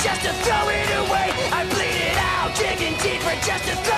just to throw it away. I bleed it out, digging deeper just to throw